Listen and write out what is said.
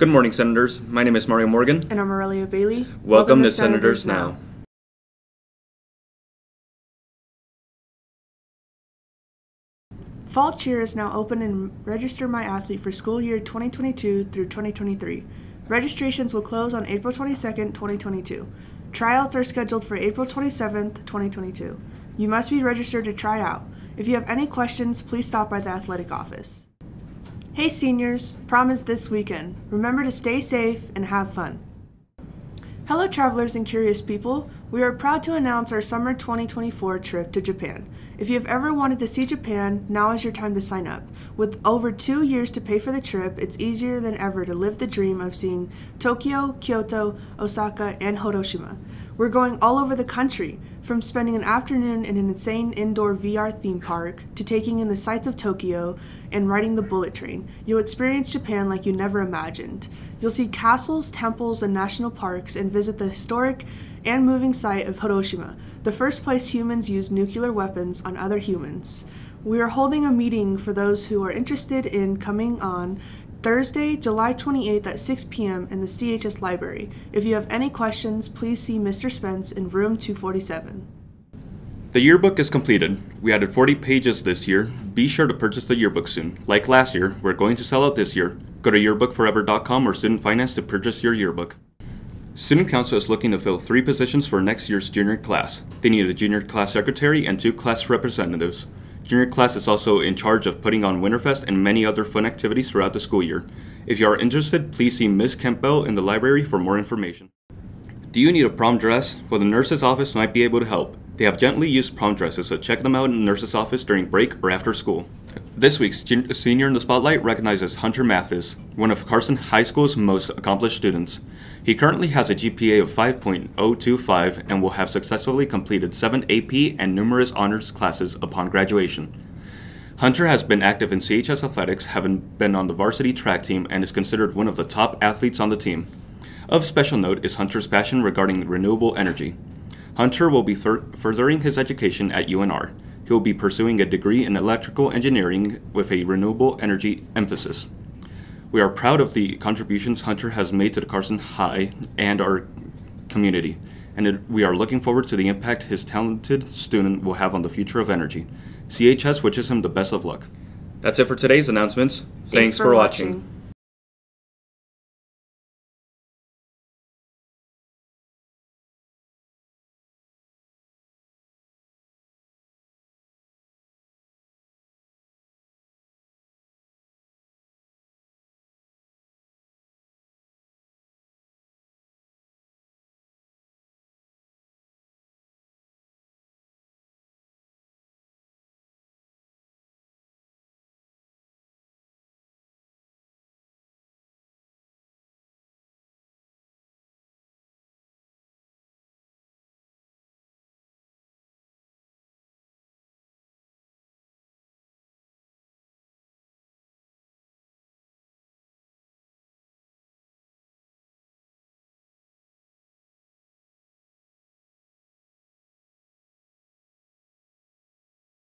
Good morning, Senators. My name is Mario Morgan. And I'm Aurelia Bailey. Welcome, to, Senators, Now. Fall Cheer is now open and register my athlete for school year 2022 through 2023. Registrations will close on April 22nd, 2022. Tryouts are scheduled for April 27th, 2022. You must be registered to try out. If you have any questions, please stop by the athletic office. Hey seniors, prom is this weekend. Remember to stay safe and have fun. Hello, travelers and curious people. We are proud to announce our summer 2024 trip to Japan. If you have ever wanted to see Japan, now is your time to sign up. With over two years to pay for the trip, it's easier than ever to live the dream of seeing Tokyo, Kyoto, Osaka, and Hiroshima. We're going all over the country, from spending an afternoon in an insane indoor VR theme park to taking in the sights of Tokyo and riding the bullet train. You'll experience Japan like you never imagined. You'll see castles, temples, and national parks and visit the historic and moving site of Hiroshima, the first place humans used nuclear weapons on other humans. We are holding a meeting for those who are interested in coming on Thursday, July 28th at 6 p.m. in the CHS library. If you have any questions, please see Mr. Spence in room 247. The yearbook is completed. We added 40 pages this year. Be sure to purchase the yearbook soon. Like last year, we're going to sell out this year. Go to yearbookforever.com or Student Finance to purchase your yearbook. Student Council is looking to fill three positions for next year's junior class. They need a junior class secretary and two class representatives. Junior class is also in charge of putting on Winterfest and many other fun activities throughout the school year. If you are interested, please see Ms. Campbell in the library for more information. Do you need a prom dress? Well, the nurse's office might be able to help. They have gently used prom dresses, so check them out in the nurse's office during break or after school. This week's senior in the spotlight recognizes Hunter Mathis, one of Carson High School's most accomplished students. He currently has a GPA of 5.025 and will have successfully completed seven AP and numerous honors classes upon graduation. Hunter has been active in CHS athletics, having been on the varsity track team, and is considered one of the top athletes on the team. Of special note is Hunter's passion regarding renewable energy. Hunter will be furthering his education at UNR. He will be pursuing a degree in electrical engineering with a renewable energy emphasis. We are proud of the contributions Hunter has made to the Carson High and our community, and it, we are looking forward to the impact his talented student will have on the future of energy. CHS wishes him the best of luck. That's it for today's announcements. Thanks, Thanks for, for, watching. watching.